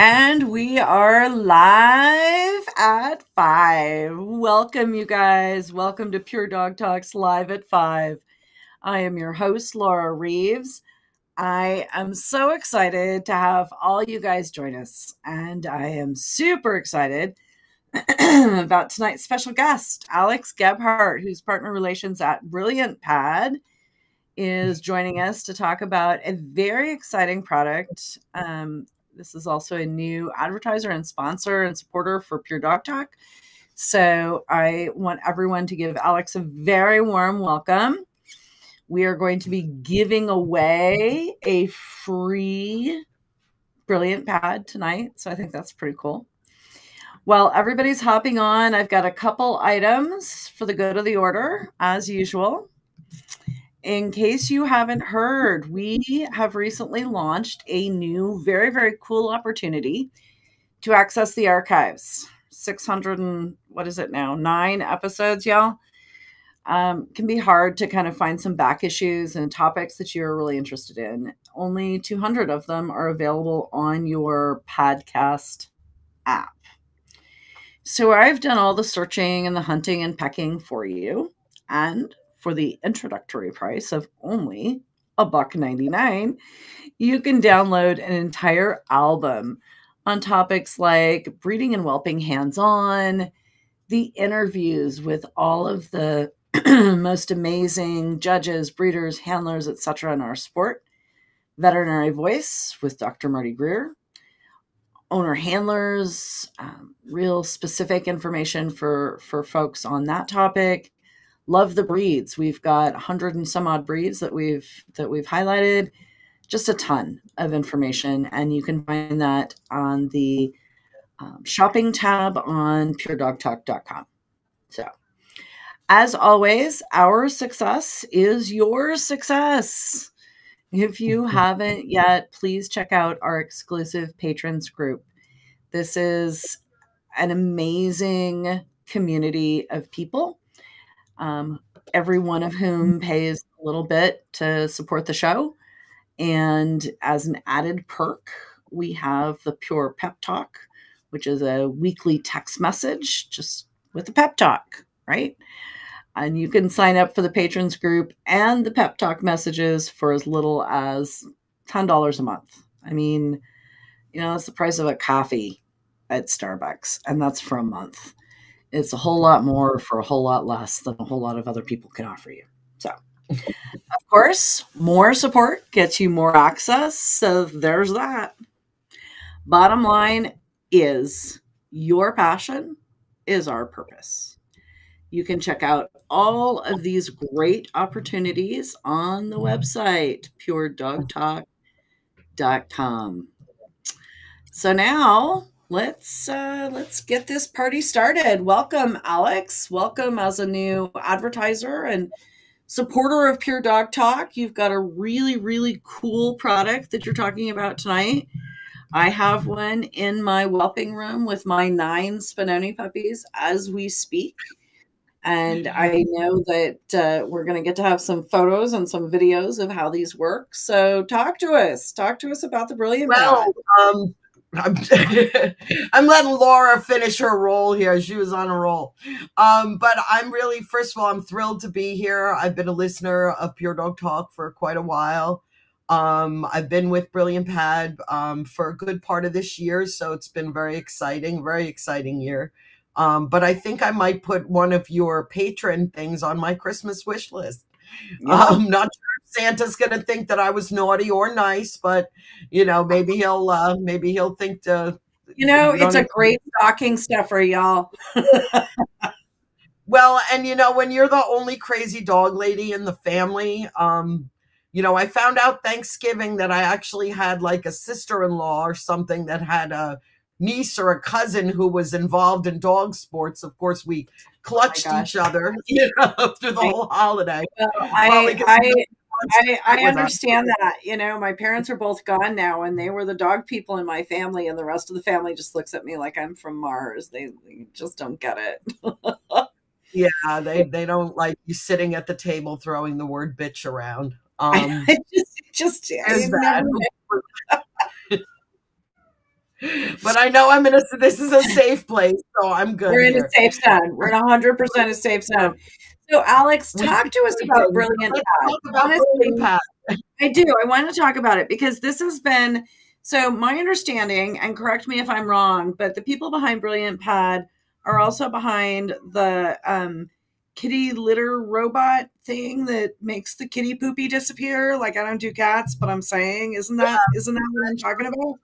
And we are live at five. Welcome, you guys. Welcome to Pure Dog Talks Live at five. I am your host, Laura Reeves. I am so excited to have all you guys join us. And I am super excited about tonight's special guest, Alex Gebhardt, who's partner relations at Brilliant Pad, is joining us to talk about a very exciting product. Um, this is also a new advertiser and sponsor and supporter for Pure Dog Talk. So I want everyone to give Alex a very warm welcome. We are going to be giving away a free Brilliant Pad tonight. So I think that's pretty cool. Well, everybody's hopping on. I've got a couple items for the good of the order, as usual in case you haven't heard, we have recently launched a new, very, very cool opportunity to access the archives. 600 and what is it now? Nine episodes, y'all. Um, can be hard to kind of find some back issues and topics that you're really interested in. Only 200 of them are available on your podcast app. So I've done all the searching and the hunting and pecking for you. And for the introductory price of only a buck 99 you can download an entire album on topics like breeding and whelping hands-on the interviews with all of the most amazing judges breeders handlers etc in our sport veterinary voice with dr marty greer owner handlers um, real specific information for for folks on that topic love the breeds. We've got 100 and some odd breeds that we've that we've highlighted. Just a ton of information, and you can find that on the um, shopping tab on puredogtalk.com. So, as always, our success is your success. If you haven't yet, please check out our exclusive patrons group. This is an amazing community of people um, every one of whom pays a little bit to support the show. And as an added perk, we have the Pure Pep Talk, which is a weekly text message just with a pep talk, right? And you can sign up for the patrons group and the pep talk messages for as little as $10 a month. I mean, you know, it's the price of a coffee at Starbucks, and that's for a month it's a whole lot more for a whole lot less than a whole lot of other people can offer you. So, of course, more support gets you more access. So, there's that. Bottom line is your passion is our purpose. You can check out all of these great opportunities on the mm-hmm. website, puredogtalk.com. So now let's uh, let's get this party started. Welcome, Alex. Welcome as a new advertiser and supporter of Pure Dog Talk. You've got a really really cool product that you're talking about tonight. I have one in my whelping room with my nine Spinoni puppies as we speak. And I know that uh, we're going to get to have some photos and some videos of how these work. So, talk to us. Talk to us about the brilliant. Well, um, I'm, I'm letting Laura finish her role here. She was on a roll. Um, but I'm really, first of all, I'm thrilled to be here. I've been a listener of Pure Dog Talk for quite a while. Um, I've been with Brilliant Pad um, for a good part of this year, so it's been very exciting, very exciting year. Um, but I think I might put one of your patron things on my Christmas wish list. Yeah. Um, not sure Santa's going to think that I was naughty or nice, but you know, maybe he'll uh, maybe he'll think to. You know, it's a great stocking stuffer, y'all. well, and you know, when you're the only crazy dog lady in the family, um, you know, I found out Thanksgiving that I actually had like a sister-in-law or something that had a niece or a cousin who was involved in dog sports. Of course, we clutched oh each other you know, through the whole holiday. Well, I, I, I, I understand that. You know, my parents are both gone now, and they were the dog people in my family, and the rest of the family just looks at me like I'm from Mars. They, they just don't get it. yeah, they they don't like you sitting at the table throwing the word bitch around. Um, just, just is bad. but I know I'm in a. This is a safe place, so I'm good. We're in here. a safe zone. We're in a hundred percent a safe zone. So, Alex, talk to us about Brilliant Pad. Honestly. I do. I want to talk about it because this has been. So, my understanding, and correct me if I'm wrong, but the people behind Brilliant Pad are also behind the um, kitty litter robot thing that makes the kitty poopy disappear. Like I don't do cats, but I'm saying, isn't that yeah. not that what I'm talking about?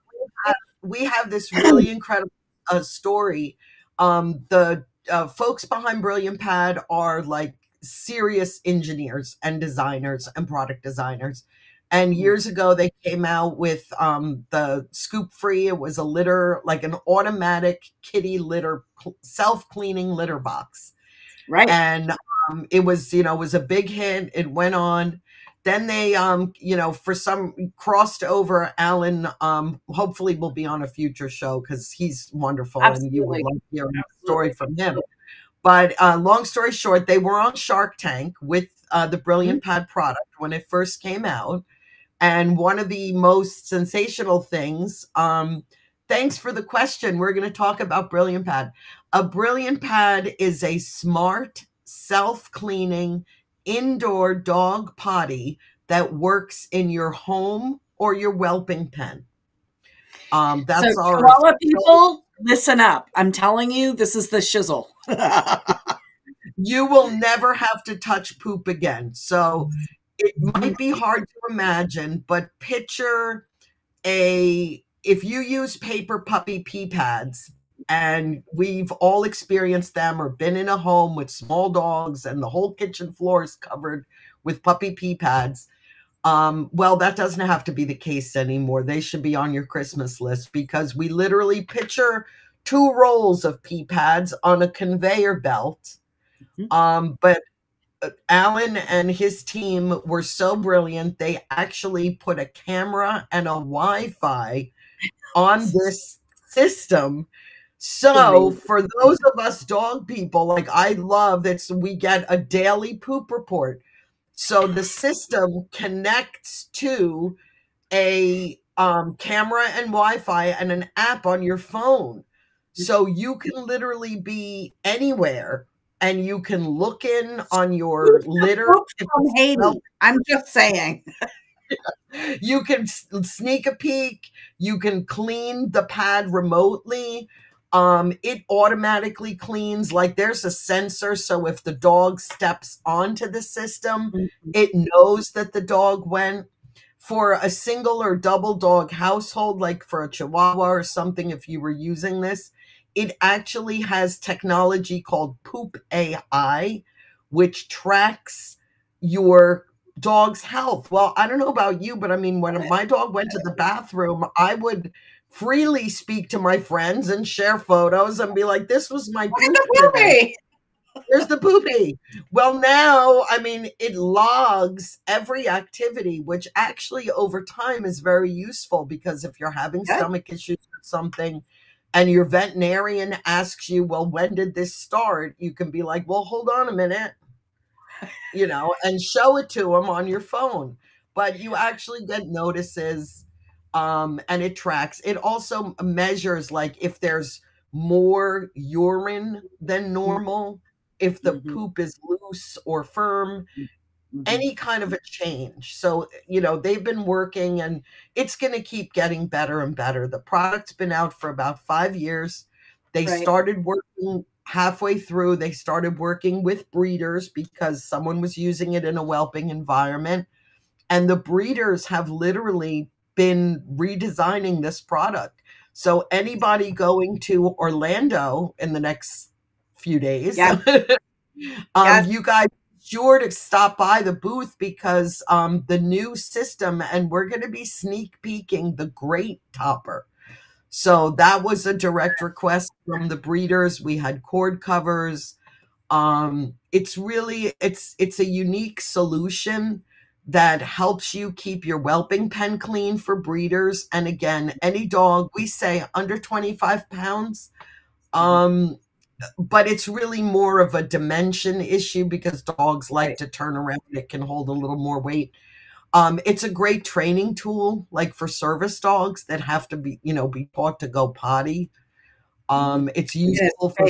We have this really incredible uh, story. Um, the uh, folks behind Brilliant Pad are like serious engineers and designers and product designers. And mm-hmm. years ago, they came out with um, the Scoop Free. It was a litter, like an automatic kitty litter, self cleaning litter box. Right. And um, it was, you know, it was a big hit. It went on. Then they, um, you know, for some crossed over. Alan, um, hopefully, will be on a future show because he's wonderful, Absolutely. and you will love hearing a story from him. But uh, long story short, they were on Shark Tank with uh, the Brilliant mm-hmm. Pad product when it first came out. And one of the most sensational things, um, thanks for the question. We're going to talk about Brilliant Pad. A Brilliant Pad is a smart, self cleaning indoor dog potty that works in your home or your whelping pen. Um, that's so our all people. Listen up! I'm telling you, this is the shizzle. you will never have to touch poop again. So it might be hard to imagine, but picture a if you use paper puppy pee pads and we've all experienced them or been in a home with small dogs and the whole kitchen floor is covered with puppy pee pads. Um, well, that doesn't have to be the case anymore. They should be on your Christmas list because we literally picture two rolls of pee pads on a conveyor belt. Mm-hmm. Um, but uh, Alan and his team were so brilliant. They actually put a camera and a Wi Fi on this system so for those of us dog people, like I love that we get a daily poop report. So the system connects to a um, camera and Wi-Fi and an app on your phone. So you can literally be anywhere and you can look in on your litter. From Haiti. I'm just saying. you can sneak a peek. You can clean the pad remotely. Um, it automatically cleans, like there's a sensor. So if the dog steps onto the system, mm-hmm. it knows that the dog went. For a single or double dog household, like for a Chihuahua or something, if you were using this, it actually has technology called Poop AI, which tracks your dog's health. Well, I don't know about you, but I mean, when my dog went to the bathroom, I would freely speak to my friends and share photos and be like, this was my poopy. There's the poopy. Well, now, I mean, it logs every activity, which actually over time is very useful because if you're having yeah. stomach issues or something, and your veterinarian asks you, well, when did this start? You can be like, well, hold on a minute, you know, and show it to them on your phone. But you actually get notices um, and it tracks. It also measures like if there's more urine than mm-hmm. normal, if the mm-hmm. poop is loose or firm, mm-hmm. any kind of a change. So, you know, they've been working and it's going to keep getting better and better. The product's been out for about five years. They right. started working halfway through, they started working with breeders because someone was using it in a whelping environment. And the breeders have literally been redesigning this product. So anybody going to Orlando in the next few days, yeah. um, yes. you guys sure to stop by the booth because um, the new system, and we're going to be sneak peeking the Grate Topper. So that was a direct request from the breeders. We had cord covers. Um, it's really it's it's a unique solution that helps you keep your whelping pen clean for breeders. And again, any dog, we say under 25 pounds. Um, but it's really more of a dimension issue because dogs like to turn around. It can hold a little more weight. Um, it's a great training tool, like for service dogs that have to be, you know, be taught to go potty. Um, it's useful for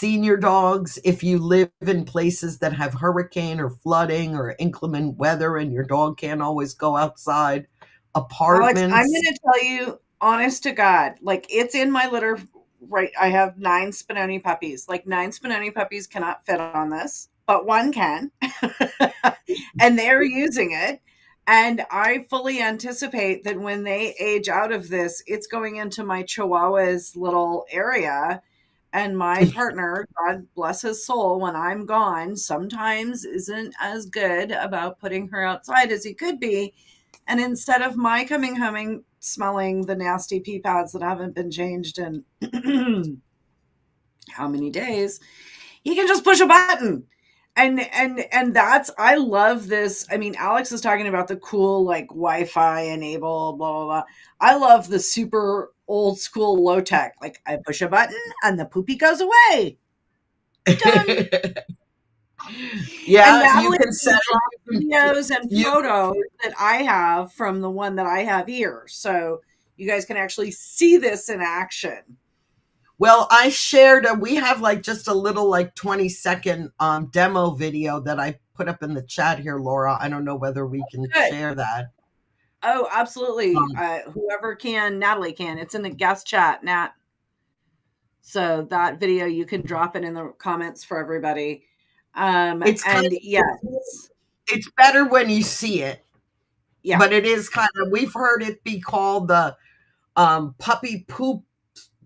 senior dogs, if you live in places that have hurricane or flooding or inclement weather and your dog can't always go outside. Apartments. Alex, I'm going to tell you, honest to God, like it's in my litter. Right, I have nine Spinoni puppies. Like nine Spinoni puppies cannot fit on this but one can. and they're using it. And I fully anticipate that when they age out of this, it's going into my Chihuahua's little area. And my partner, God bless his soul, when I'm gone, sometimes isn't as good about putting her outside as he could be. And instead of my coming home smelling the nasty pee pads that haven't been changed in how many days, he can just push a button and and and that's i love this. I mean alex is talking about the cool like wi-fi enabled blah blah blah. I love the super old school low tech like i push a button and the poopy goes away. Yeah you can set videos and you, photos that i have from the one that i have here. So you guys can actually see this in action well, I shared a, we have like just a little like 20 second um, demo video that I put up in the chat here, Laura. I don't know whether we can Good. share that. Oh, absolutely. Um, uh, whoever can, Natalie can. It's in the guest chat, Nat. So that video, you can drop it in the comments for everybody. Um, it's and of, yes, it's better when you see it. Yeah, but it is kind of. We've heard it be called the um, puppy poop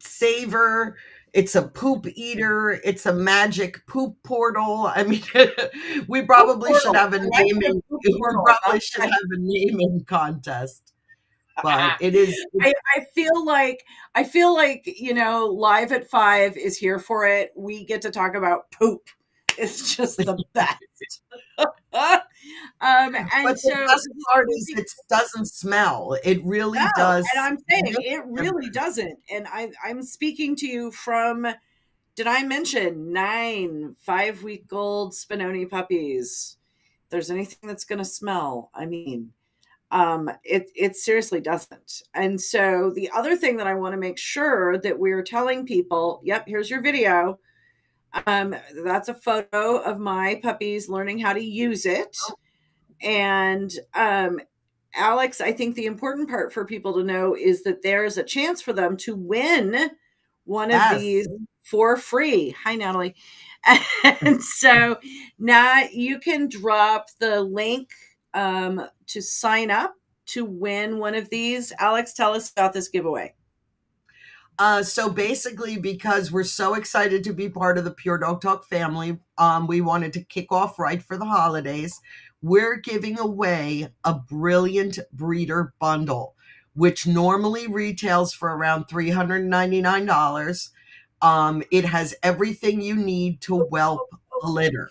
saver it's a poop eater it's a magic poop portal. I mean we probably should have a naming we probably should have a naming contest but it is I, I, feel like i feel like you know live at five is here for it. We get to talk about poop. It's just the best um, and but so the best part is it doesn't smell. It really no, does. And I'm saying it really doesn't. And I, I'm speaking to you from. Did I mention nine five week old Spinoni puppies? If there's anything that's going to smell, I mean, um, it it seriously doesn't. And so the other thing that I want to make sure that we're telling people, yep, here's your video. Um, that's a photo of my puppies learning how to use it. Oh. And um, Alex, I think the important part for people to know is that there's a chance for them to win one yes. of these for free. Hi, Natalie. And so now you can drop the link um, to sign up to win one of these. Alex, tell us about this giveaway. Uh, so basically, because we're so excited to be part of the Pure Dog Talk family, um, we wanted to kick off right for the holidays. We're giving away a brilliant breeder bundle, which normally retails for around $399. Um, it has everything you need to whelp a litter.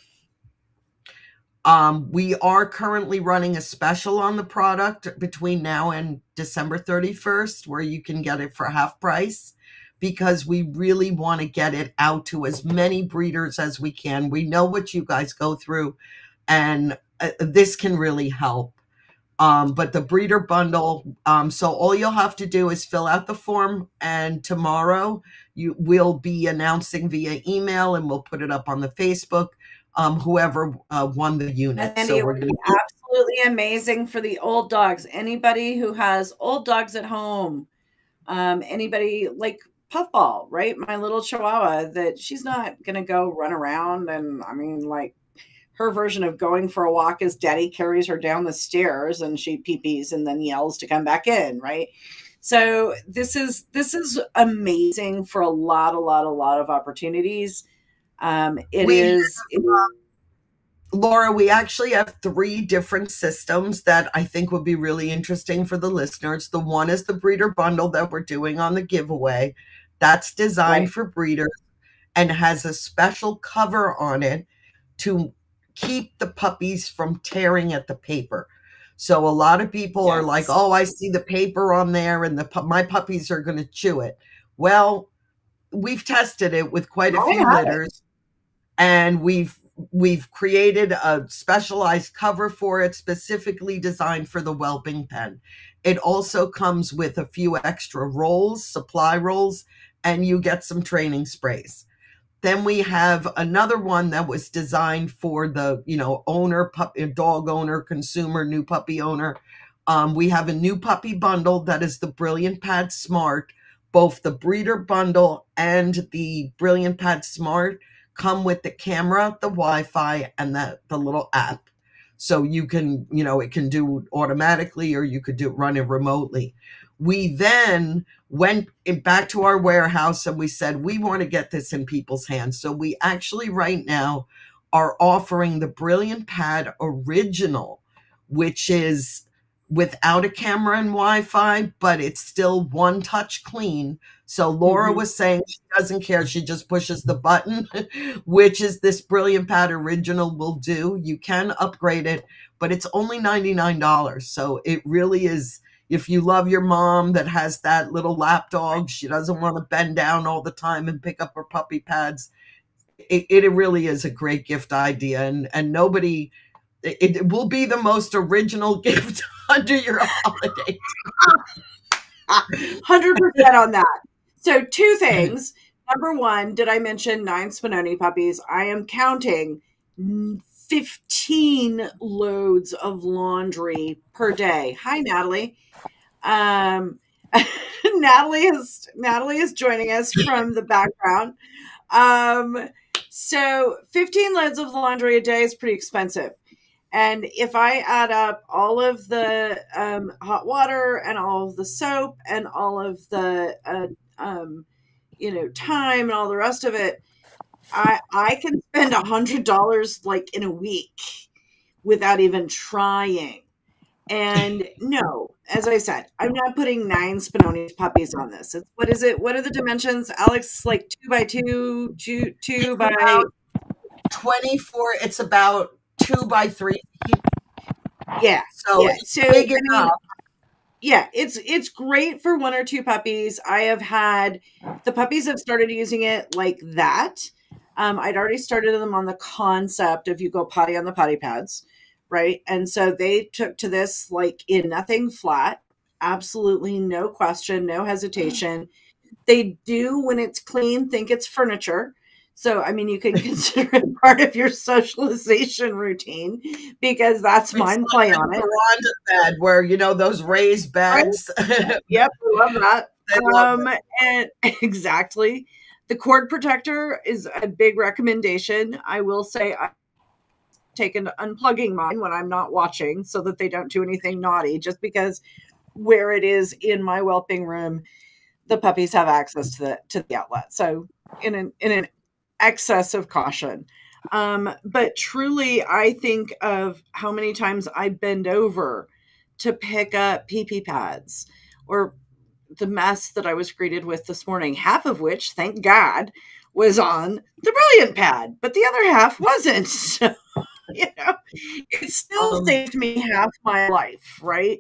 Um, we are currently running a special on the product between now and December 31st, where you can get it for half price because we really want to get it out to as many breeders as we can. We know what you guys go through, and uh, this can really help. Um, but the breeder bundle, um, so all you'll have to do is fill out the form, and tomorrow you will be announcing via email, and we'll put it up on the Facebook um, whoever uh, won the unit. And so it would be absolutely amazing for the old dogs. Anybody who has old dogs at home, um, anybody like Puffball, right? My little Chihuahua, that she's not going to go run around. And I mean, like her version of going for a walk is daddy carries her down the stairs and she peepees and then yells to come back in, right? So this is this is amazing for a lot, a lot, a lot of opportunities. Um, it we is. Have, um, Laura, we actually have three different systems that I think would be really interesting for the listeners. The one is the breeder bundle that we're doing on the giveaway. That's designed right. for breeders and has a special cover on it to keep the puppies from tearing at the paper. So a lot of people yes. are like, "Oh, I see the paper on there, and the my puppies are going to chew it." Well, we've tested it with quite a oh, few litters, and we've we've created a specialized cover for it specifically designed for the whelping pen. It also comes with a few extra rolls, supply rolls, and you get some training sprays. Then we have another one that was designed for the, you know, owner, pup, dog owner, consumer, new puppy owner. Um, we have a new puppy bundle that is the Brilliant Pad Smart. Both the breeder bundle and the Brilliant Pad Smart come with the camera, the Wi-Fi, and the, the little app. So you can, you know, it can do automatically or you could do run it remotely. We then went back to our warehouse and we said, we want to get this in people's hands. So we actually right now are offering the Brilliant Pad Original, which is without a camera and Wi-Fi, but it's still one touch clean. So Laura mm-hmm. was saying she doesn't care. She just pushes the button, which is this Brilliant Pad Original will do. You can upgrade it, but it's only $99. So it really is if you love your mom that has that little lap dog, she doesn't want to bend down all the time and pick up her puppy pads. It, it really is a great gift idea, and and nobody. It, it will be the most original gift under your holiday. Hundred percent on that. So two things. Number one, did I mention nine Spinoni puppies? I am counting 15 loads of laundry per day. Hi, Natalie. Um, Natalie is Natalie is joining us from the background. Um, so 15 loads of laundry a day is pretty expensive. And if I add up all of the um, hot water and all of the soap and all of the, uh, um, you know, time and all the rest of it, I I can spend a hundred dollars like in a week without even trying. And no, as I said, I'm not putting nine Spinoni puppies on this. It's, what is it? What are the dimensions, Alex? Like two by two, two, two by twenty-four. It's about two by three. Yeah. So yeah. it's so, big I mean, enough. Yeah, it's it's great for one or two puppies. I have had the puppies have started using it like that. Um, I'd already started them on the concept of you go potty on the potty pads right? And so they took to this like in nothing flat, absolutely no question, no hesitation. They do, when it's clean, think it's furniture. So, I mean, you can consider it part of your socialization routine because that's it's mine play on it. bed where, you know, those raised beds. yep, love that. um, and exactly. The cord protector is a big recommendation. I will say I taken unplugging mine when I'm not watching so that they don't do anything naughty, just because where it is in my whelping room, the puppies have access to the to the outlet. So in an in an excess of caution. Um, but truly, I think of how many times I bend over to pick up PP pads or the mess that I was greeted with this morning, half of which, thank God, was on the brilliant pad, but the other half wasn't. So you know, it still um, saved me half my life, right?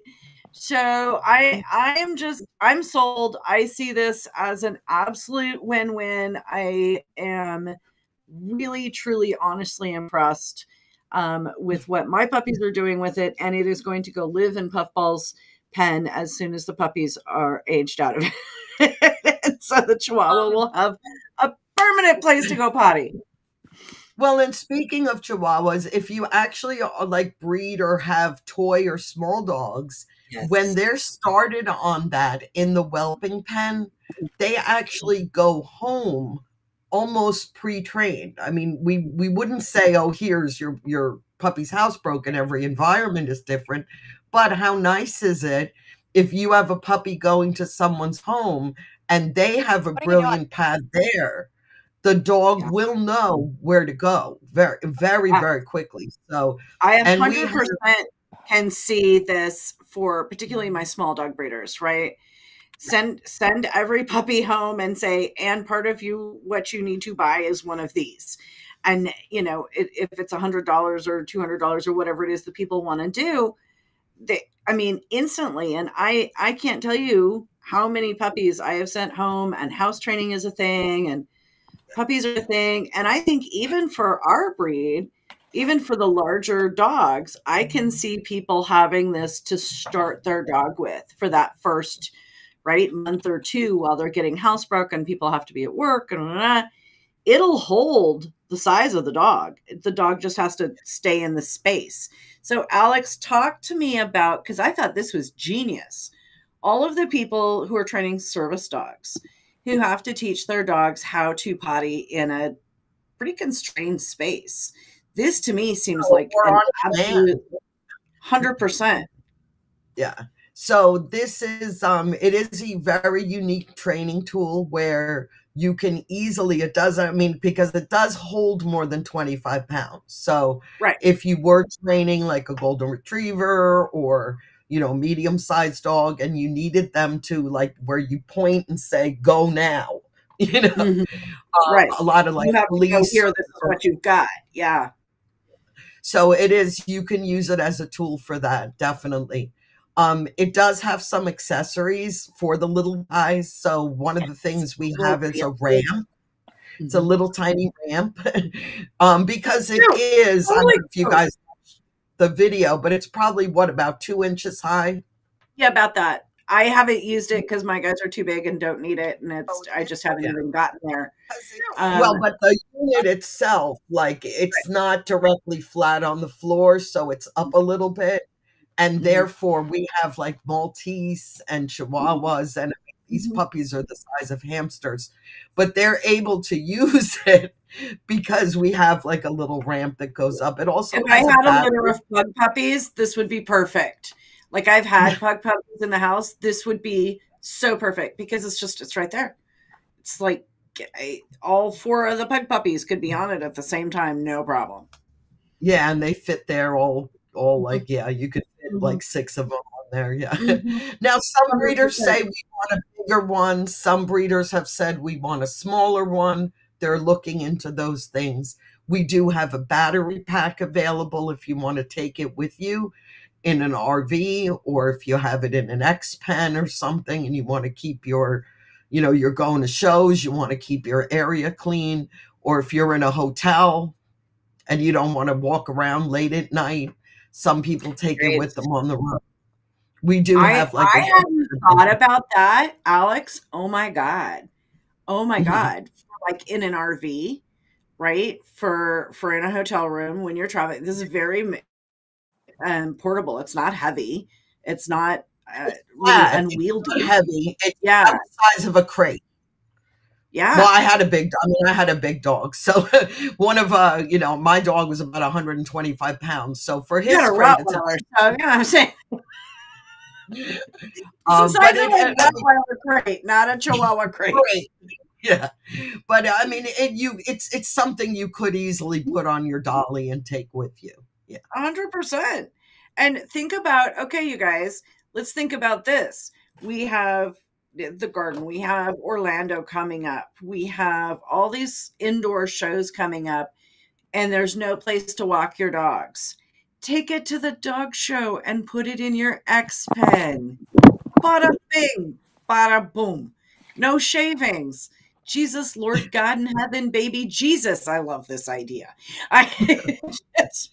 So I I am just I'm sold. I see this as an absolute win-win. I am really truly honestly impressed um, with what my puppies are doing with it, and it is going to go live in Puffball's pen as soon as the puppies are aged out of it. so the Chihuahua will have a permanent place to go potty. Well, and speaking of chihuahuas, if you actually uh, like breed or have toy or small dogs, yes. when they're started on that in the whelping pen, they actually go home almost pre-trained. I mean, we we wouldn't say, "Oh, here's your your puppy's housebroken." Every environment is different, but how nice is it if you have a puppy going to someone's home and they have a brilliant pad there? the dog yeah. will know where to go very, very, very quickly. So I hundred percent can see this for particularly my small dog breeders, right? Send send every puppy home and say, and part of you what you need to buy is one of these. And you know, if, if it's a hundred dollars or two hundred dollars or whatever it is that people want to do, they I mean instantly. And I I can't tell you how many puppies I have sent home and house training is a thing and Puppies are a thing. And I think even for our breed, even for the larger dogs, I can see people having this to start their dog with for that first right month or two while they're getting housebroken. People have to be at work and blah, blah, blah. It'll hold the size of the dog. The dog just has to stay in the space. So, Alex, talk to me about because I thought this was genius. All of the people who are training service dogs who have to teach their dogs how to potty in a pretty constrained space this to me seems oh, like an absolute hundred percent. Yeah. So this is um it is a very unique training tool where you can easily it doesn't I mean because it does hold more than 25 pounds. So right. if you were training like a golden retriever or you know medium sized dog and you needed them to like where you point and say go now you know mm-hmm. uh, right a lot of like you have police here this is what you've got yeah so it is, you can use it as a tool for that, definitely. Um, it does have some accessories for the little guys. So one of the things we have is a ramp. It's a mm-hmm. little tiny ramp um, because it is. I don't know if you guys the video, but it's probably what about two inches high. Yeah, about that. I haven't used it because my guys are too big and don't need it, and it's oh, I just haven't yeah. even gotten there. Um, well, but the unit itself, like it's right. not directly flat on the floor, so it's up a little bit, and mm-hmm. therefore we have like Maltese and Chihuahuas, and these mm-hmm. puppies are the size of hamsters, but they're able to use it because we have like a little ramp that goes up. It also if I had a, litter of pug puppies, this would be perfect like I've had pug puppies in the house. This would be so perfect because it's just it's right there. It's like I, all four of the pug puppies could be on it at the same time, no problem. Yeah, and they fit there all all mm-hmm. like yeah, you could mm-hmm. like six of them on there. Yeah. Mm-hmm. now some breeders say we want a bigger one. Some breeders have said we want a smaller one. They're looking into those things. We do have a battery pack available if you want to take it with you in an RV or if you have it in an X pen or something and you want to keep your, you know, you're going to shows, you want to keep your area clean, or if you're in a hotel and you don't want to walk around late at night, some people take Great. it with them on the road. We do I, have like I hadn't thought about that, Alex. Oh my God. Oh my mm-hmm. God. Like in an RV, right? For for in a hotel room when you're traveling. This is very um, portable. It's not heavy. It's not uh, really yeah, unwieldy. Heavy. It's yeah, the size of a crate. Yeah. Well, I had a big. I mean, I had a big dog. So one of uh, you know, my dog was about 125 pounds. So for his, a so, you know I'm saying. um, but it, a Rottweiler crate, not a Chihuahua crate. Yeah, but I mean, it, you it's it's something you could easily put on your dolly and take with you. Yeah. 100%. And think about, okay, you guys, let's think about this. We have the garden, we have Orlando coming up, we have all these indoor shows coming up, and there's no place to walk your dogs. Take it to the dog show and put it in your X pen. Bada bing, bada boom. No shavings. Jesus, Lord God in heaven, baby Jesus. I love this idea. I just,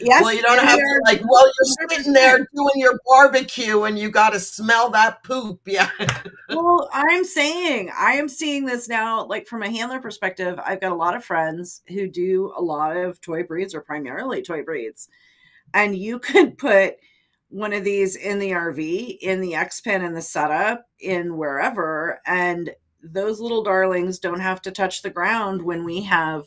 Yes, well, you don't have to like. Well, you're sitting there doing your barbecue, and you got to smell that poop. Yeah. well, I'm saying I am seeing this now, like from a handler perspective. I've got a lot of friends who do a lot of toy breeds, or primarily toy breeds, and you could put one of these in the RV, in the X pen, in the setup, in wherever, and those little darlings don't have to touch the ground when we have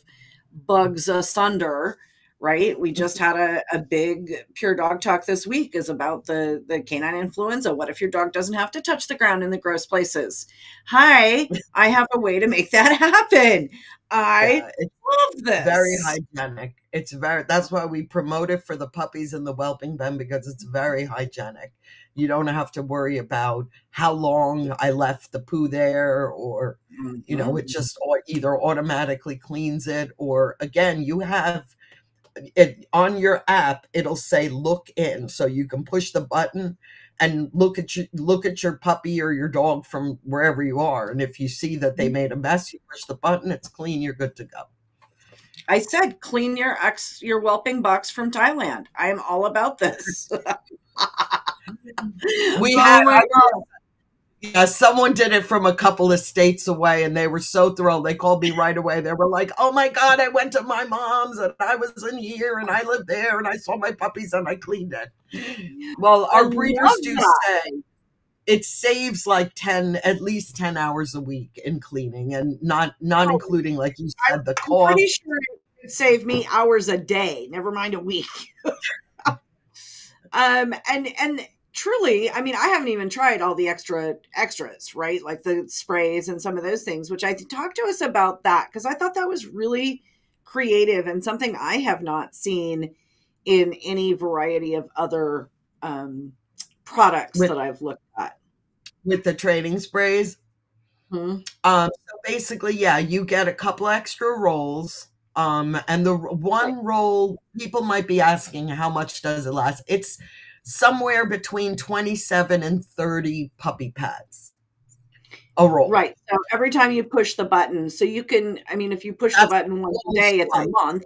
bugs asunder right? We just had a, a big pure dog talk this week is about the, the canine influenza. What if your dog doesn't have to touch the ground in the gross places? Hi, I have a way to make that happen. I yeah, love this. Very hygienic. It's very that's why we promote it for the puppies and the whelping pen because it's very hygienic. You don't have to worry about how long I left the poo there or mm-hmm. you know, it mm-hmm. just either automatically cleans it or again, you have it on your app it'll say look in so you can push the button and look at your look at your puppy or your dog from wherever you are and if you see that they mm-hmm. made a mess you push the button it's clean you're good to go I said clean your ex your whelping box from Thailand. I am all about this. we Oh God. Yeah someone did it from a couple of states away and they were so thrilled they called me right away they were like oh my god i went to my mom's and i was in here and i lived there and i saw my puppies and i cleaned it well I our breeders do that. say it saves like 10 at least 10 hours a week in cleaning and not not Oh. including like you said the I'm cost pretty sure it would save me hours a day, never mind a week. um and and truly, I mean, I haven't even tried all the extra extras, right? Like the sprays and some of those things, which I talked to us about that because I thought that was really creative and something I have not seen in any variety of other um products With- that I've looked at. with the training sprays Hmm. Um, so basically, yeah, you get a couple extra rolls. Um, and the one roll, people might be asking, how much does it last? It's somewhere between 27 and 30 puppy pads a roll. Right. So every time you push the button, so you can, I mean, if you push That's the button once a day, it's a month.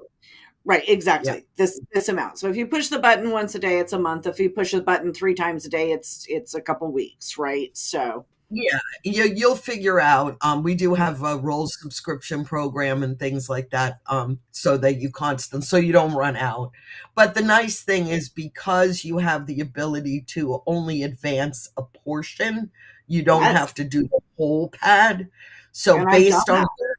Right, exactly. This this amount. So if you push the button once a day, it's a month. If you push the button three times a day, it's it's a couple weeks, right? So Yeah, you, you'll figure out. Um, we do have a roll subscription program and things like that, um, so that you constant, so you don't run out. But the nice thing is because you have the ability to only advance a portion, you don't Yes. have to do the whole pad. So And based on, where-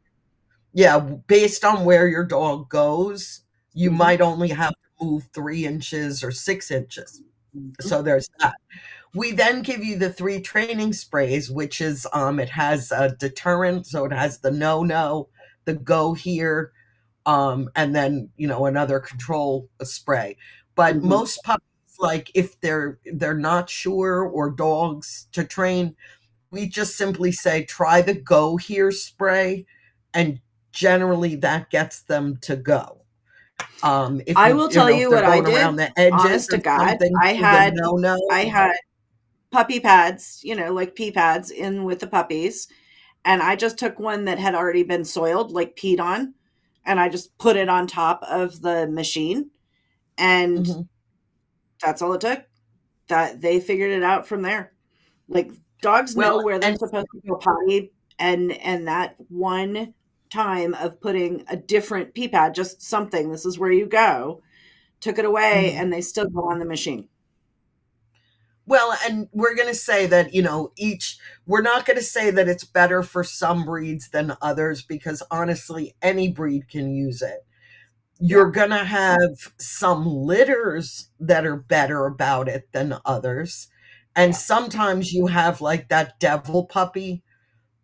yeah, based on where your dog goes, you Mhm. might only have to move three inches or six inches. So there's that. We then give you the three training sprays, which is um it has a deterrent, so it has the no no, the go here, um, and then you know another control spray. But Mhm. most puppies, like if they're they're not sure or dogs to train, we just simply say try the go here spray, and generally that gets them to go. Um, if I will you tell know, you what I going around did, the edges honest to God, I had- no-no. I had puppy pads, you know, like pee pads in with the puppies. And I just took one that had already been soiled, like peed on, and I just put it on top of the machine. And Mhm. that's all it took. That they figured it out from there. Like dogs know where they're and- supposed to go potty, and and that one time of putting a different pee pad, just something. This is where you go. Took it away, Mhm. and they still go on the machine. Well, and we're going to say that, you know, each, we're not going to say that it's better for some breeds than others because honestly, any breed can use it. You're going to have some litters that are better about it than others. And Yeah. sometimes you have like that devil puppy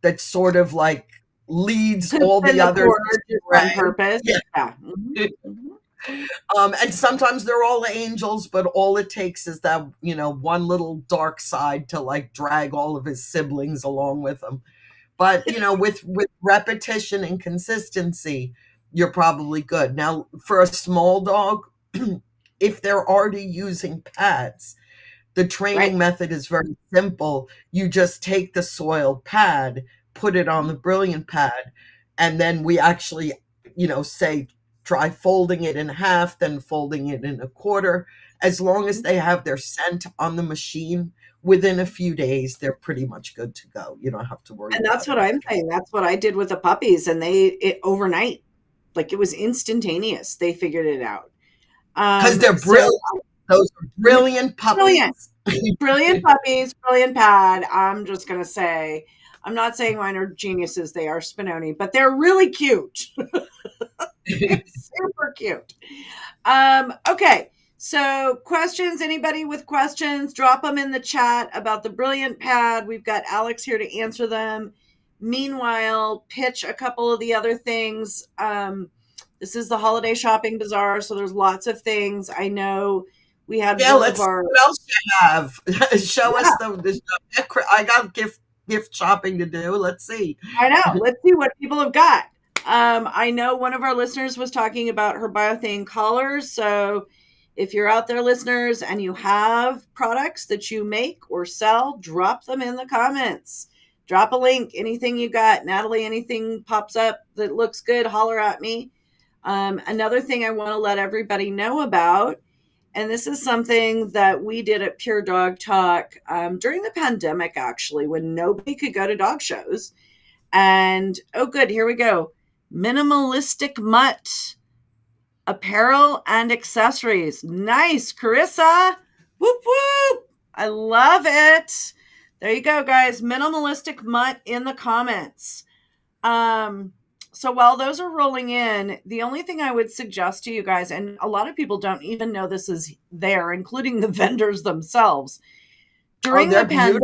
that sort of like leads all In the others. on purpose. Yeah. Yeah. Mhm. Mhm. Um, and sometimes they're all angels, but all it takes is that, you know, one little dark side to like drag all of his siblings along with him. But, you know, with, with repetition and consistency, you're probably good. Now, for a small dog, if they're already using pads, the training Right. method is very simple. You just take the soiled pad, put it on the brilliant pad, and then we actually, you know, say try folding it in half, then folding it in a quarter. As long as they have their scent on the machine, within a few days, they're pretty much good to go. You don't have to worry. And that's what it. I'm saying. That's what I did with the puppies, and they it overnight, like it was instantaneous. They figured it out because Um, they're so- brilliant. Those are brilliant puppies. Brilliant. brilliant puppies, brilliant pad. I'm just gonna say, I'm not saying mine are geniuses. They are Spinoni, but they're really cute. Super cute. Um, okay. So, questions? Anybody with questions? Drop them in the chat about the brilliant pad. We've got Alex here to answer them. Meanwhile, pitch a couple of the other things. Um, this is the holiday shopping bazaar, so there's lots of things. I know we had Yeah, let's. of our What else you have? Show us the, the. I got gift gift shopping to do. Let's see. I know. Let's see what people have got. Um, I know one of our listeners was talking about her biothane collars. So If you're out there, listeners, and you have products that you make or sell, drop them in the comments. Drop a link, anything you got. Natalie, anything pops up that looks good, holler at me. Um, another thing I want to let everybody know about, and this is something that we did at Pure Dog Talk um, during the pandemic, actually, when nobody could go to dog shows. And oh, good, here we go. Minimalistic Mutt apparel and accessories. Nice, Carissa. Whoop whoop. I love it. There you go, guys. Minimalistic mutt in the comments. Um, so while those are rolling in, the only thing I would suggest to you guys, and a lot of people don't even know this is there, including the vendors themselves. During oh, the pandemic.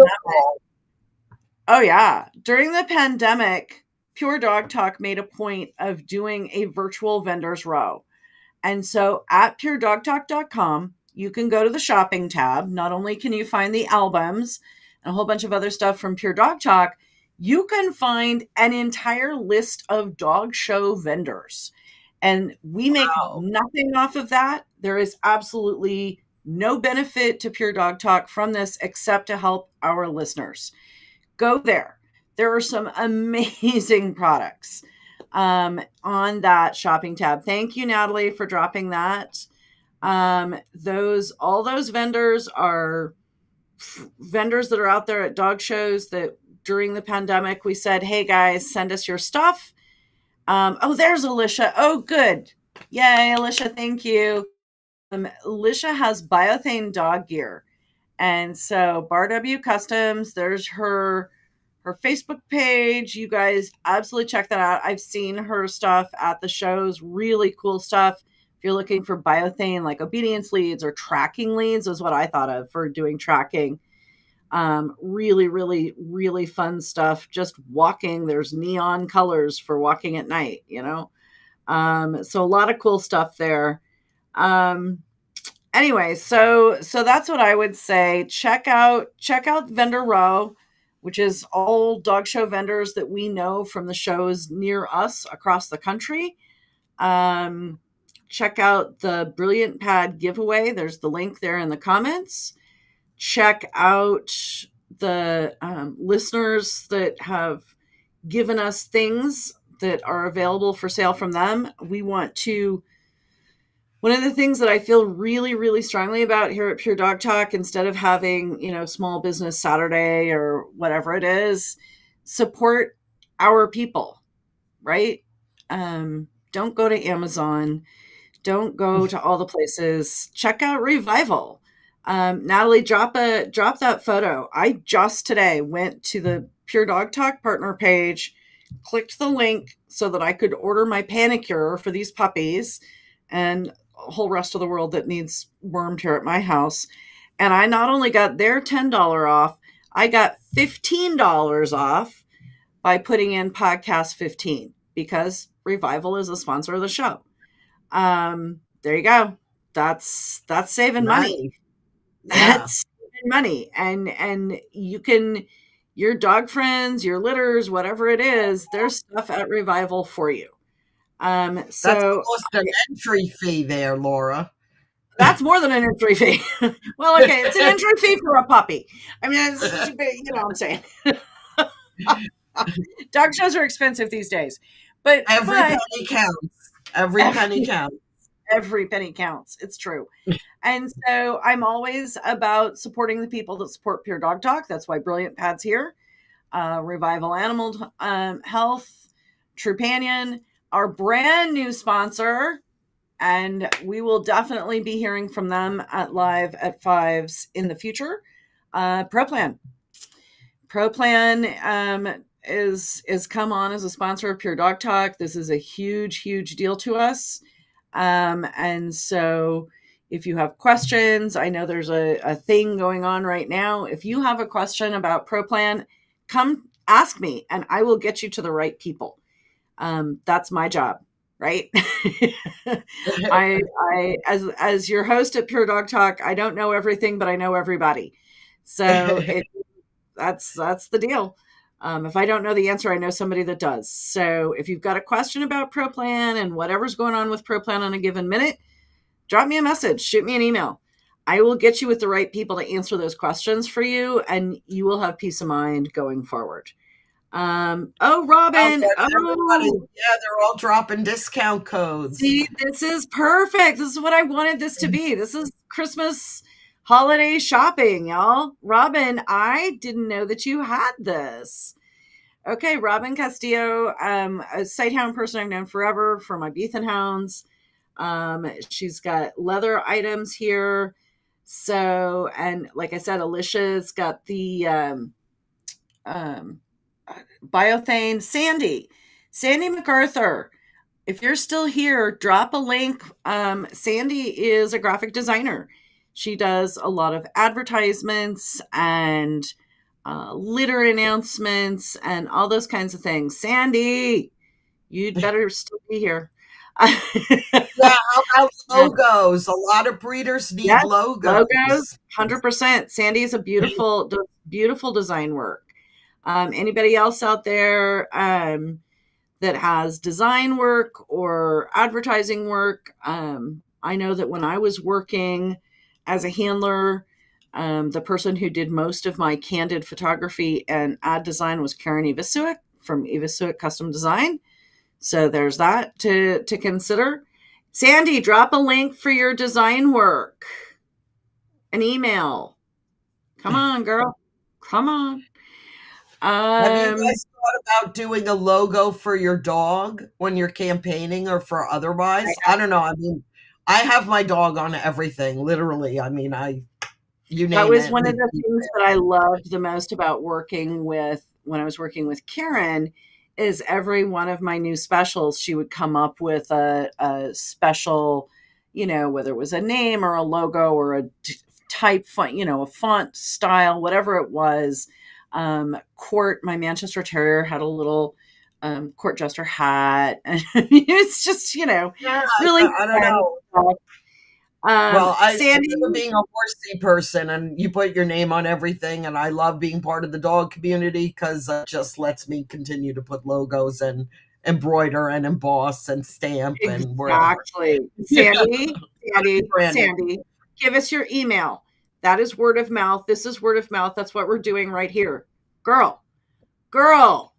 Oh yeah. During the pandemic, Pure Dog Talk made a point of doing a virtual vendors row. And so at puredogtalk.com, you can go to the shopping tab. Not only can you find the albums and a whole bunch of other stuff from Pure Dog Talk, you can find an entire list of dog show vendors. And we make wow. nothing off of that. There is absolutely no benefit to Pure Dog Talk from this except to help our listeners. Go there. There are some amazing products um, on that shopping tab. Thank you, Natalie, for dropping that. Um, those all those vendors are vendors that are out there at dog shows that during the pandemic we said, "Hey guys, send us your stuff." Um, oh, there's Alicia. Oh, good. Yay, Alicia. Thank you. Um, Alicia has biothane dog gear. And so Bar W Customs, there's her her Facebook page. You guys absolutely check that out. I've seen her stuff at the shows, really cool stuff. If you're looking for biothane, like obedience leads or tracking leads, is what I thought of for doing tracking. Um, really, really, really fun stuff. Just walking, there's neon colors for walking at night, you know? Um, so a lot of cool stuff there. Um, anyway, so so that's what I would say. Check out check out Vendor Row which is all dog show vendors that we know from the shows near us across the country. Um, check out the Brilliant Pad giveaway. There's the link there in the comments. Check out the um, listeners that have given us things that are available for sale from them. We want to one of the things that I feel really, really strongly about here at Pure Dog Talk, instead of having, you know, small business Saturday or whatever it is, support our people, right? Um, don't go to Amazon. Don't go to all the places. Check out Revival. Um, Natalie, drop a drop that photo. I just today went to the Pure Dog Talk partner page, clicked the link so that I could order my Panacur for these puppies and whole rest of the world that needs wormed here at my house. And I not only got their $10 off, I got $15 off by putting in podcast 15 because Revival is a sponsor of the show. Um, there you go. That's that's saving nice. money. Yeah. That's saving money. And and you can your dog friends, your litters, whatever it is, there's stuff at Revival for you. Um, so that's an entry fee there, Laura. That's more than an entry fee. well, okay, it's an entry fee for a puppy. I mean, you know what I'm saying. Dog shows are expensive these days, but every but, penny counts. Every, every penny counts. Every penny counts. It's true. and so I'm always about supporting the people that support Pure Dog Talk. That's why Brilliant Pad's here. Uh, Revival Animal um, Health, Trupanion, our brand new sponsor, and we will definitely be hearing from them at live at fives in the future. Uh, ProPlan. ProPlan um, is is come on as a sponsor of Pure Dog Talk. This is a huge, huge deal to us. Um, and so if you have questions, I know there's a, a thing going on right now. If you have a question about ProPlan, come ask me and I will get you to the right people um, that's my job right i i as as your host at pure dog talk i don't know everything but i know everybody so it, that's that's the deal um, if i don't know the answer i know somebody that does so if you've got a question about pro plan and whatever's going on with pro plan on a given minute drop me a message, shoot me an email. I will get you with the right people to answer those questions for you, and you will have peace of mind going forward. Um, oh, Robin. Oh, yeah, they're all dropping discount codes. See, this is perfect. This is what I wanted this to be. This is Christmas holiday shopping, y'all. Robin, I didn't know that you had this. Okay, Robin Castillo, um, a sighthound person I've known forever for my Beath and Hounds. Um, she's got leather items here. So, and like I said, Alicia's got the um, um, biothane. Sandy, Sandy MacArthur. If you're still here, drop a link. Um, Sandy is a graphic designer. She does a lot of advertisements and uh, litter announcements and all those kinds of things. Sandy, you'd better still be here. yeah, how about logos? A lot of breeders need yes, logos. Logos, hundred percent. Sandy is a beautiful, beautiful design work. Um, anybody else out there um, that has design work or advertising work? Um, I know that when I was working as a handler, um, the person who did most of my candid photography and ad design was Karen Ivasuik from Ivasuik Custom Design. So there's that to, to consider. Sandy, drop a link for your design work. An email. Come on, girl. Come on. Um, Have you guys thought about doing a logo for your dog when you're campaigning or for otherwise? I, I don't know. I mean, I have my dog on everything, literally. I mean, I you that was it. one of the things that I loved the most about working with when I was working with Karen is every one of my new specials, she would come up with a, a special, you know, whether it was a name or a logo or a type font, you know, a font style, whatever it was. Um, court, my Manchester Terrier had a little um, court jester hat. and it's just, you know, yeah, really. I, I don't know. Um, well, I Sandy, being a horsey person, and you put your name on everything, and I love being part of the dog community because it just lets me continue to put logos and embroider and emboss and stamp exactly. and wherever. Sandy, Sandy, Sandy, give us your email. That is word of mouth. This is word of mouth. That's what we're doing right here, girl, girl.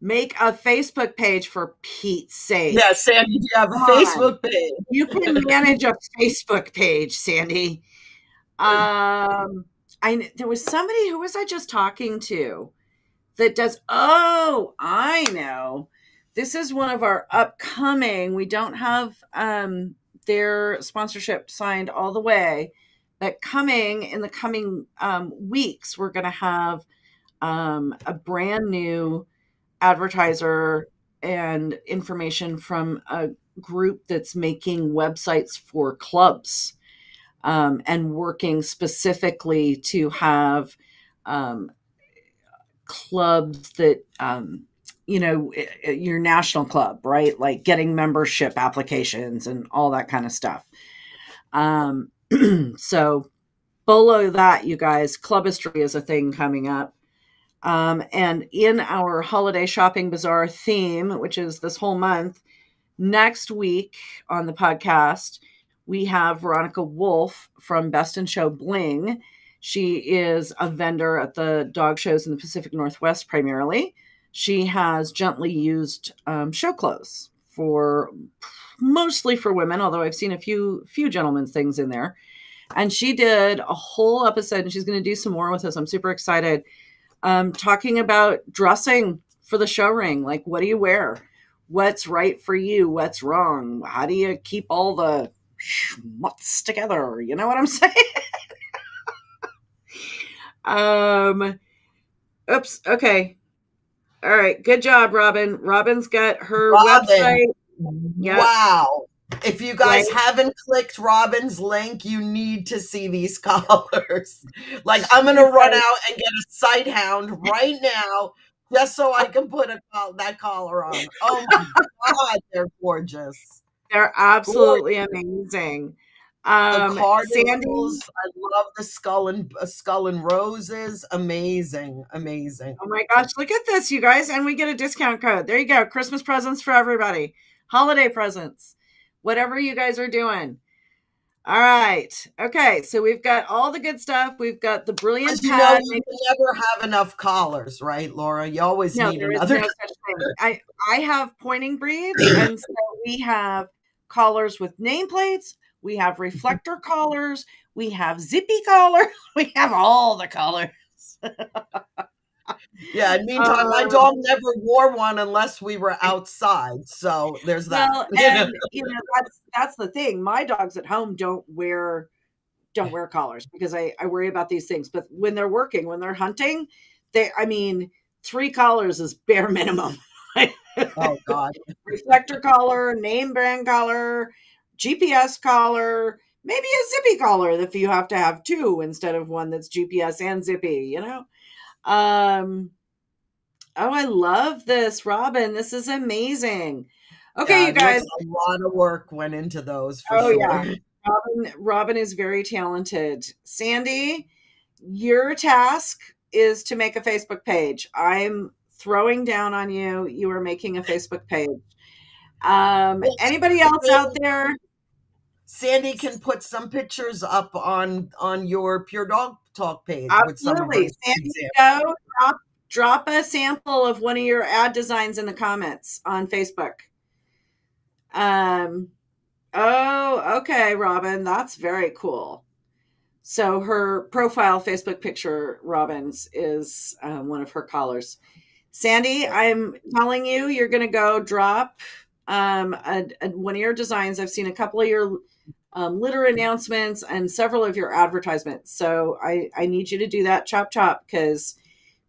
Make a Facebook page for Pete's sake. Yeah, Sandy, you have a Facebook page. You can manage a Facebook page, Sandy. Um, I there was somebody who was I just talking to that does. Oh, I know. This is one of our upcoming. We don't have um their sponsorship signed all the way, but coming in the coming um, weeks, we're going to have um, a brand new advertiser and information from a group that's making websites for clubs um, and working specifically to have um, clubs that um, you know your national club right? Like getting membership applications and all that kind of stuff. Um, so below that you guys clubistry is a thing coming up um, and in our holiday shopping bazaar theme, which is this whole month, next week on the podcast, we have Veronica Wolf from Best in Show Bling. She is a vendor at the dog shows in the Pacific Northwest primarily. She has gently used um, show clothes for mostly for women, although I've seen a few few gentlemen's things in there. And she did a whole episode, and she's going to do some more with us. I'm super excited um, talking about dressing for the show ring. Like, what do you wear? What's right for you? What's wrong? How do you keep all the schmutz together? You know what I'm saying? um, oops. Okay. All right. Good job, Robin. Robin's got her Robin. website. Yep. Wow. If you guys haven't clicked Robin's link, you need to see these collars. like I'm gonna run out and get a sight hound right now just so I can put a that collar on. Oh my god, they're gorgeous. They're absolutely gorgeous. amazing. Um, the cardinals, I love the skull and uh, skull and roses. Amazing, amazing. Oh my gosh, look at this, you guys! And we get a discount code. There you go. Christmas presents for everybody. Holiday presents whatever you guys are doing. All right. Okay. So we've got all the good stuff. We've got the brilliant you know, you never have enough collars, right, Laura? You always No, need another. no. I I have pointing breeds, and so we have collars with nameplates. We have reflector collars. We have zippy collars. We have all the collars. Yeah. In meantime, my Um, dog never wore one unless we were outside. So there's that. Well, and you know that's that's the thing. My dogs at home don't wear don't wear collars because I I worry about these things. But when they're working, when they're hunting, they I mean three collars is bare minimum. oh God. reflector collar, name brand collar, GPS collar, maybe a zippy collar if you have to have two instead of one that's GPS and zippy, you know? Um Oh, I love this, Robin. This is amazing. Okay, Yeah, you guys. A lot of work went into those. For Oh, sure. yeah. Robin Robin is very talented. Sandy, your task is to make a Facebook page. I'm throwing down on you. You are making a Facebook page. Um, anybody else out there? Sandy can put some pictures up on on your Pure Dog Talk page with some of Absolutely. Sandy, go drop, drop a sample of one of your ad designs in the comments on Facebook. Um, oh, okay, Robin, that's very cool. So her profile Facebook picture, Robin's, is um, one of her collars. Sandy, I'm telling you, you're going to go drop um, a, a- one of your designs. I've seen a couple of your um, litter announcements and several of your advertisements. So I, I need you to do that chop chop because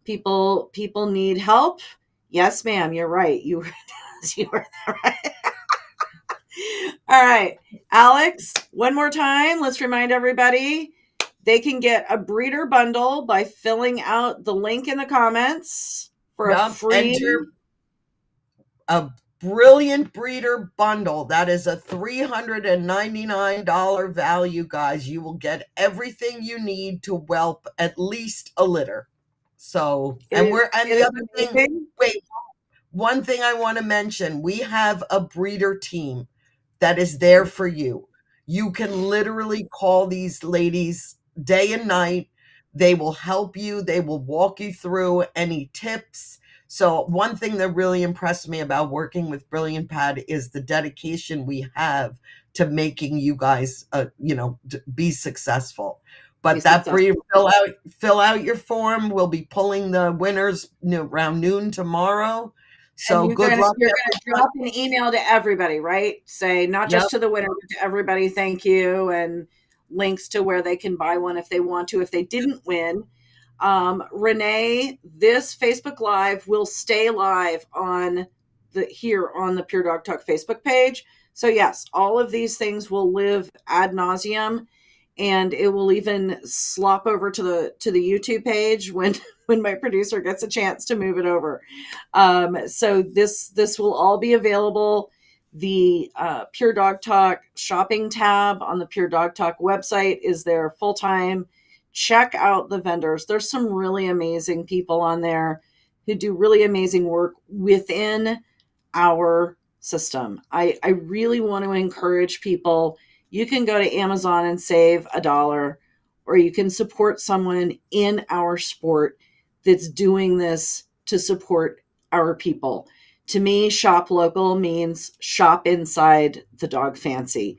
people people need help. Yes, ma'am, you're right. You you were right. All right, Alex. One more time. Let's remind everybody they can get a breeder bundle by filling out the link in the comments for a free. a brilliant breeder bundle. That is a $399 value, guys. You will get everything you need to whelp at least a litter. So, and It we're, and the other thing, wait, one thing I want to mention we have a breeder team that is there for you. You can literally call these ladies day and night. They will help you, they will walk you through any tips. So, one thing that really impressed me about working with Brilliant Pad is the dedication we have to making you guys, uh, you know, be successful. But Be that successful. fill out fill out your form. We'll be pulling the winners you know, around noon tomorrow. So and you're good gonna, luck. You're going to drop an email to everybody, right? Say not just Yep. to the winner, but to everybody. Thank you, and links to where they can buy one if they want to. If they didn't win, um, Renee, this Facebook Live will stay live on the here on the Pure Dog Talk Facebook page. So yes, all of these things will live ad nauseum, and it will even slop over to the to the YouTube page when when my producer gets a chance to move it over. Um, so this this will all be available. The uh, Pure Dog Talk shopping tab on the Pure Dog Talk website is there full time. Check out the vendors. There's some really amazing people on there who do really amazing work within our system. I, I really want to encourage people. You can go to Amazon and save a dollar, or you can support someone in our sport that's doing this to support our people. To me, shop local means shop inside the dog fancy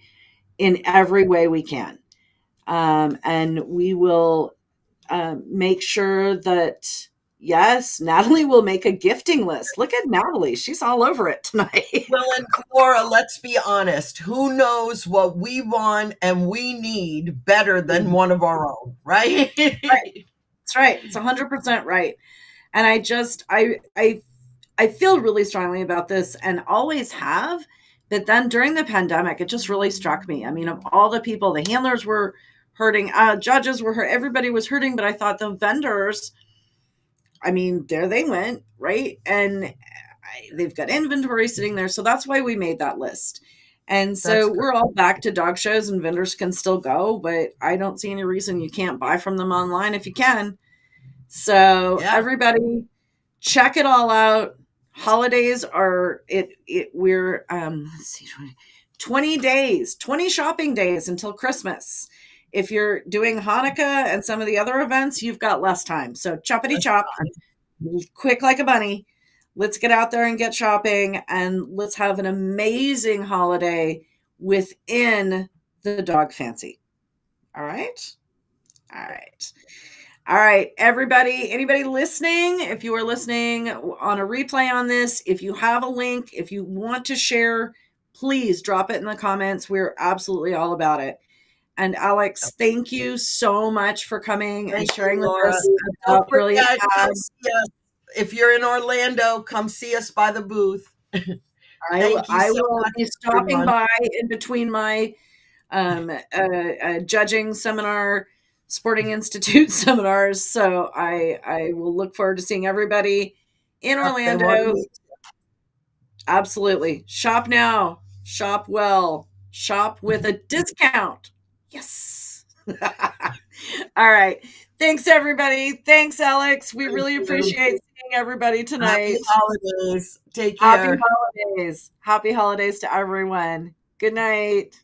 in every way we can. Um, and we will um, make sure that, yes, Natalie will make a gifting list. Look at Natalie. She's all over it tonight. Well, and Cora, let's be honest. Who knows what we want and we need better than one of our own, right? Right. That's right. It's 100% right. And I just, I, I, I feel really strongly about this and always have. But then during the pandemic, it just really struck me. I mean, of all the people, the handlers were hurting, uh, judges were hurt, everybody was hurting. But I thought the vendors, I mean, there they went, right? And I, they've got inventory sitting there. So that's why we made that list. And so we're all back to dog shows and vendors can still go, but I don't see any reason you can't buy from them online if you can. So Yeah. everybody check it all out. Holidays are it it we're um let's see 20 days, 20 shopping days until Christmas. If you're doing Hanukkah and some of the other events, you've got less time. So choppity chop, quick like a bunny. Let's get out there and get shopping and let's have an amazing holiday within the dog fancy. All right. All right. All right, everybody, anybody listening, if you are listening on a replay on this, if you have a link, if you want to share, please drop it in the comments. We're absolutely all about it. And Alex, thank you so much for coming thank and sharing you, with us about really If you're in Orlando, come see us by the booth. I, I so will be stopping by in between my um, uh, uh, judging seminar Sporting Institute seminars. So I I will look forward to seeing everybody in Orlando. Absolutely. Shop now. Shop well. Shop with a discount. Yes. All right. Thanks everybody. Thanks Alex. We really appreciate seeing everybody tonight. Happy holidays. Take care. Happy holidays. Happy holidays to everyone. Good night.